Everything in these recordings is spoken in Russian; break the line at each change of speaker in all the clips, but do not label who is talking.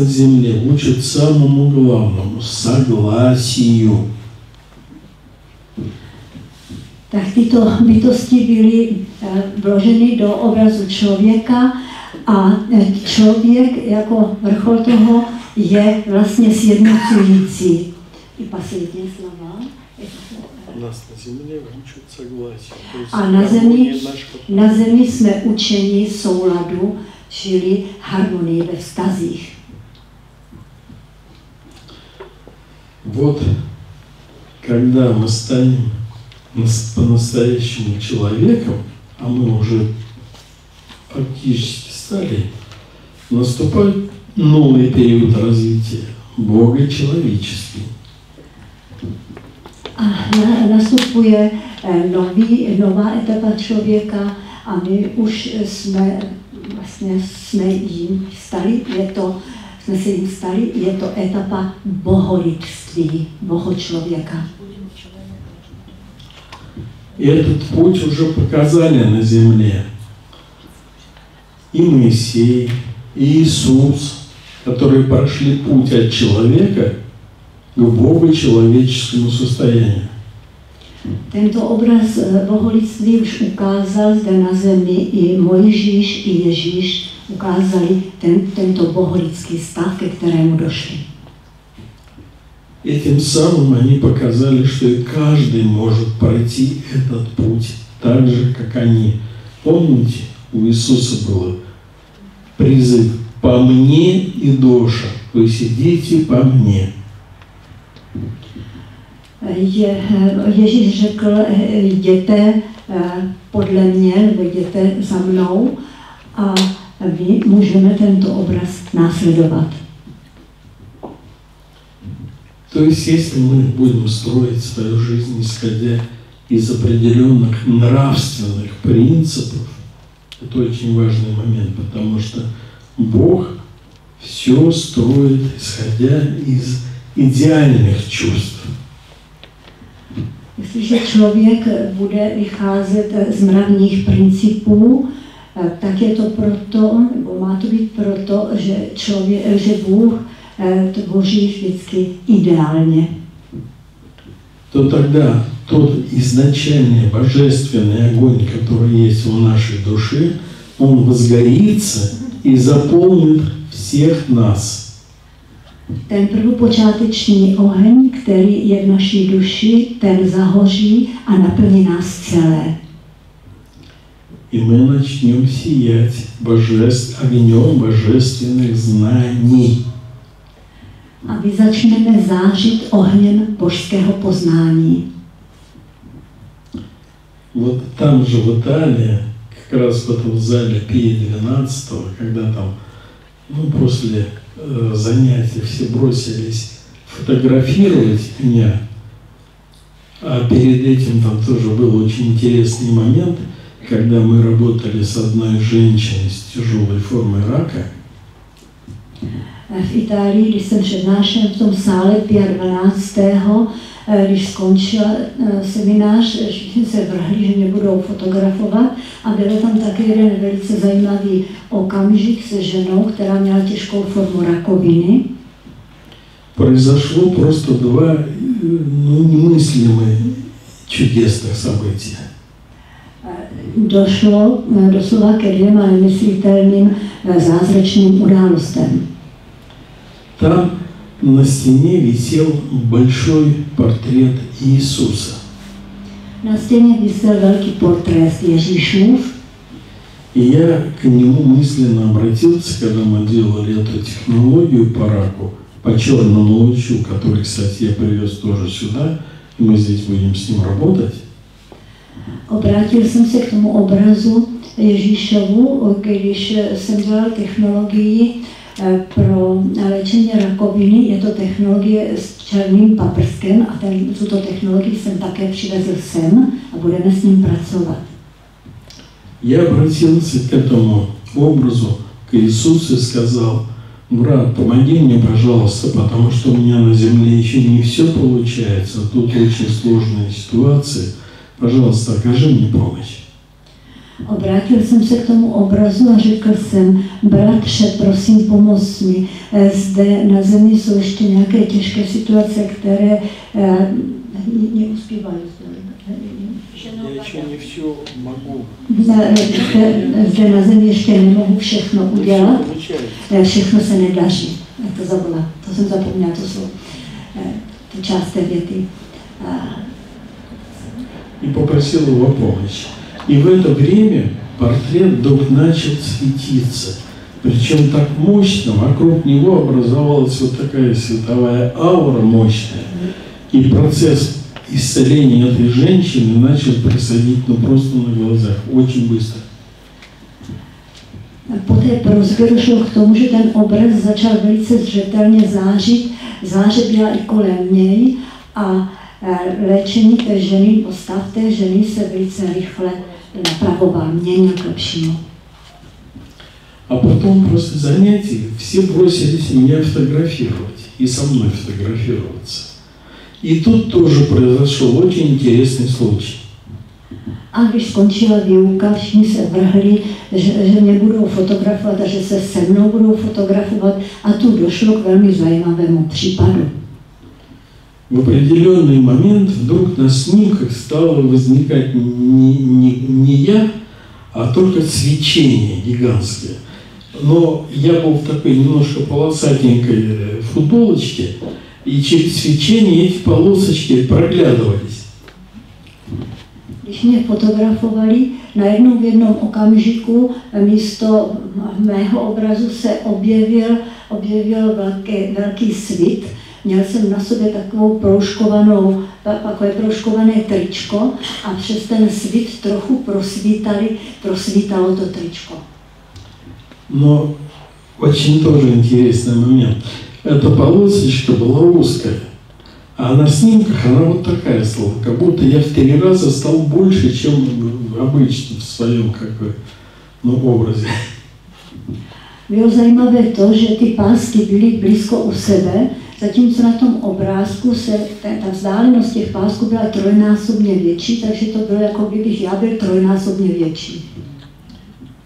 на земле учат самому главному – согласию.
Tak tyto bytosti byly eh, vloženy do obrazu člověka a eh, člověk jako vrchol toho je vlastně sjednocující. I последní slova.
Нас на земле учат согласию. То есть
А на
гармония
зemi,
нашего
na zemi jsme učeni souladu, čili harmonii ve vztazích.
Вот когда мы станем нас- по-настоящему человеком, а мы уже фактически стали, наступает новый период развития, Бога человеческий.
A na, nastupuje nový, nová etapa člověka a my už jsme, vlastně jsme jim stali, je to, jsme se jim stali, je to etapa boholidství, bohočlověka.
И этот путь уже показали на земле. И Моисей, и Иисус, которые прошли путь от человека к Богу человеческому состоянию.
Tento obraz eh, boholidství už ukázal zde na zemi i Mojžíš, i Ježíš ukázali ten, tento boholidský stav, ke kterému došli.
И тем самым они показали, что и каждый может пройти этот путь так же, как они. Помните, у Иисуса было призыв «По мне и Доша, вы сидите по мне».
Je, Ježíš řekl, jděte eh, podle mě, nebo jděte za mnou a my můžeme tento obraz následovat.
То есть, если мы будем строить свою жизнь, исходя из определенных нравственных принципов, это очень важный момент, потому что Бог все строит, исходя из idеальных чувств.
Jestliže člověk bude vycházet z mravních principů, eh, tak je to proto, nebo má to být proto, že, člověk, že Bůh eh, tvoří vždycky ideálně.
то тогда тот изначальный божественный огонь, который есть в нашей душе, он возгорится и заполнит всех нас.
Ten prvopočáteční oheň, který je v naší duši, ten zahoří a naplní nás celé.
И мы начнем сиять божеств, огнем божественных знаний.
A my začneme zářit ohněm božského poznání.
Вот там же в Италии, как раз в этом зале Пия 12, когда там, ну, после э, занятий все бросились фотографировать меня, а перед этим там тоже был очень интересный момент, когда мы работали с одной женщиной с tяжелой формой рака,
V Itálii, když jsem přednášel v tom sále 12. eh, když skončil eh, seminář, eh, všichni se vrhli, že mě budou fotografovat a byl tam taky jeden velice zajímavý okamžik se ženou, která měla těžkou formu rakoviny.
произошло просто два э, ну, немыслимые чудесных события.
Došlo eh, doslova ke dvěma nemyslitelným eh, zázračným událostem.
Там на стене висел большой портрет Иисуса.
Na stěně vysel velký portrét Ježíšův
И я к нему мысленно обратился, когда мы делали эту технологию по раку, по черному лучу, который, кстати, я привез тоже сюда, и мы здесь будем с ним работать.
Obrátil jsem se k tomu obrazu Ježíšovu, když jsem dělal technologii eh, pro léčení rakoviny. Je to technologie s černým paprskem a ten, tuto technologii jsem také přivezl sem a budeme s ním pracovat.
Я обратился к этому образу, к Иисусу и сказал, брат, помоги мне, пожалуйста, потому что у меня на земле еще не все получается, тут очень сложные ситуации. Пожалуйста, окажи мне помощь.
Obrátil jsem se k tomu obrazu a řekl jsem, bratře, prosím, pomoz mi. Eh, zde na zemi jsou ještě nějaké těžké situace, které eh, neuspívají.
Já ještě не все могу.
Zde na zemi ještě nemohu všechno udělat, eh, všechno se nedaří. To zabula, to jsem zapomněla, to jsou ty část té věty.
И попросил его помощи. И в это время портрет вдруг начал светиться. Причем так мощно, вокруг него образовалась вот такая световая аура мощная. И процесс исцеления этой женщины начал происходить ну, просто на глазах, очень быстро.
Po té prozbě došlo k tomu, že ten obraz začal velice zřetelně zářit, záře byla i kolem něj a léčení té ženy, postav té ženy se velice rychle направо мнение к общему.
А потом после занятий все бросились меня фотографировать и со мной фотографироваться. И тут тоже произошел очень интересный случай.
A když skončila výuka, všichni se vrhli, že, že mě budou fotografovat a že se se mnou budou fotografovat. A tu došlo k velmi zajímavému případu.
В определенный момент вдруг на снимках стало возникать не, не, не я, а только свечение гигантское. Но я был в такой немножко полосатенькой э, футболочке, и через свечение эти полосочки проглядывались.
Když mě fotografovali, najednou v jednom okamžiku místo mého obrazu se objevil, objevil velký, velký svit, Měl jsem na sobě takovou proužkovanou, takové proužkované tričko a přes ten svit trochu prosvítali, prosvítalo to tričko.
Но очень тоже интересный момент. Эта полосочка была узкая, а на снимках она вот такая стала, как будто я в три раза стал больше, чем обычно в своем как бы, ну, образе.
Bylo zajímavé to, že ty pásky byly blízko u sebe, zatímco na tom obrázku se ta, ta vzdálenost těch pásků byla trojnásobně větší, takže to bylo jako kdybych já byl trojnásobně větší.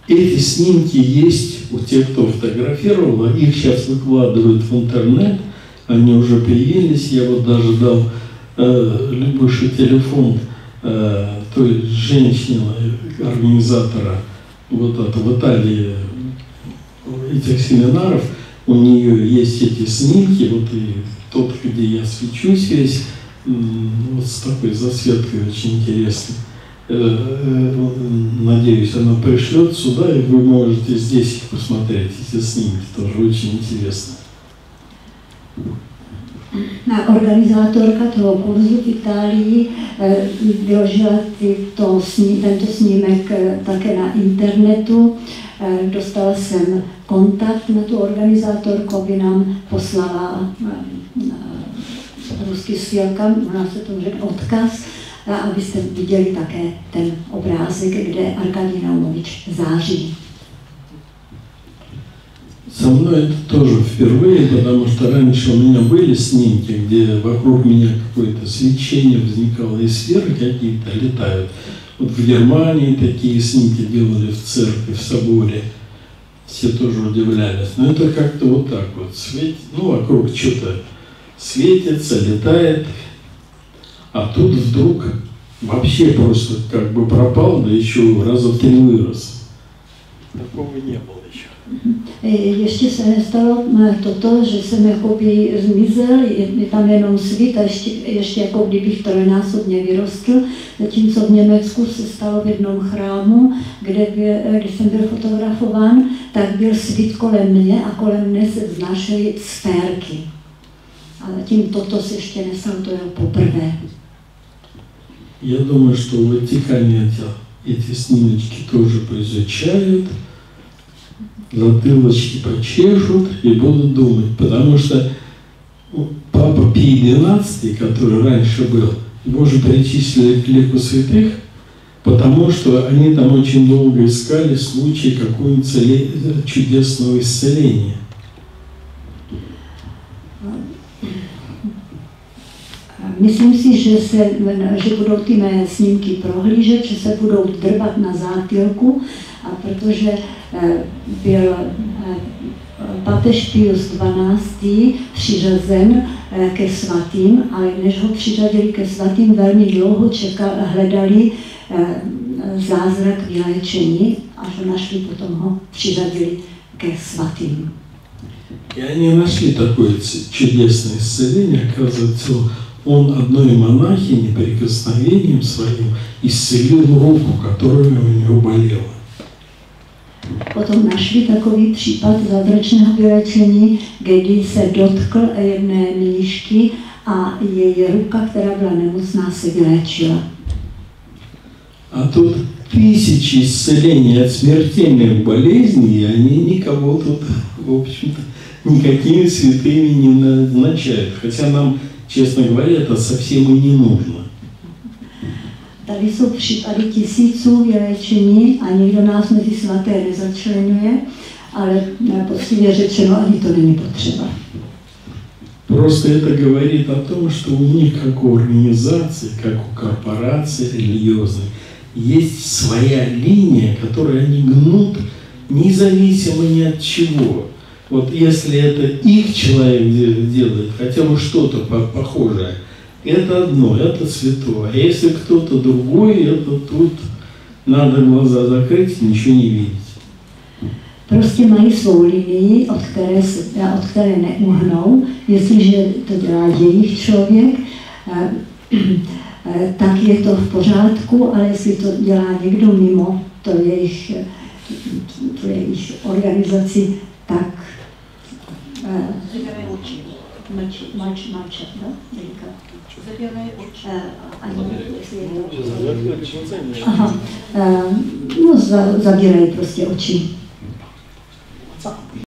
Эти снимки есть у тех, кто фотографировал, их сейчас выкладывают в интернет, они уже появились, я вот даже дал э, Любыше телефон э, той женщины, организатора вот это, в Италии этих семинаров, у нее есть эти снимки, вот и тот, где я свечусь весь, вот с такой засветкой очень интересной. Э, э, надеюсь, она пришлет сюда, и вы можете здесь посмотреть, эти снимки, тоже очень интересно.
Na organizátorka toho kurzu v Itálii vyložila tento snímek také na internetu. Dostala jsem kontakt na tu organizátorku, aby nám poslala ruský svělka, ona se tomu řekne odkaz, abyste viděli také ten obrázek, kde Arkadij Naumovič září.
Со мной это тоже впервые, потому что раньше у меня были снимки, где вокруг меня какое-то свечение возникало, и сферы какие-то летают. Вот в Германии такие снимки делали в церкви, в соборе. Все тоже удивлялись. Но это как-то вот так вот светит, ну, вокруг что-то светится, летает. А тут вдруг вообще просто как бы пропал, да еще раза в три вырос. Такого не было еще.
Ještě se nestalo toto, že jsem jakoby zmizel, je tam jenom svit a ještě, ještě jako kdybych trojnásobně vyrostl, zatímco v Německu se stalo v jednom chrámu, kde, by, když jsem byl fotografován, tak byl svit kolem mě a kolem mě se vznášely sférky. A zatím toto se ještě nestalo, to je poprvé.
Я думаю, что в Ватикане эти, эти снимочки тоже поизучают, Затылочки почешут и будут думать, потому что Папа Пий XII, который раньше был, его же причислили к лику святых, потому что они там очень долго искали случай какого-нибудь чудесного исцеления.
Myslím si, že, se, že budou ty mé snímky prohlížet, že se budou drbat na zátilku, a protože byl papež Pius XII. přiřazen ke svatým, ale než ho přiřadili ke svatým, velmi dlouho čekal, hledali zázrak vyléčení, až ho našli, potom ho přiřadili ke svatým.
И они нашли такое чудесное исцеление, оказывается, он одной монахини прикосновением своим исцелил руку, которая у него болела.
Potom našli takový případ zázračného vylečení, kdy se dotkl jedné mnížky a její ruka, která byla nemocná, se vyléčila.
А тут тысячи исцелений от смертельных болезней, и они никого тут, в общем-то, никакими святыми не назначают. Хотя нам, честно говоря, это совсем и не нужно.
Tady jsou případy tisíců vyléčení a nikdo nás mezi svaté nezačlenuje, ale poctivě řečeno ani to není potřeba.
Просто это говорит о том, что у них, как у организации, как у корпорации религиозной, есть своя линия, которую они гнут независимо ни от чего. Вот если это их человек делает, хотя бы что-то похожее, это одно, это святое. А если кто-то другой, это тут надо глаза закрыть и ничего не видеть.
Prostě mají svou linii, od které, se, od které neuhnou. Jestliže to dělá jejich člověk, eh, eh, tak je to v pořádku, ale jestli to dělá někdo mimo to jejich, to jejich organizaci, tak Zabieraj oczy. Malczy, malczy, no? Delikatnie. Zabieraj oczy. E, a nie, e, no, zabieraj oczy. No zabieraj proste oczy.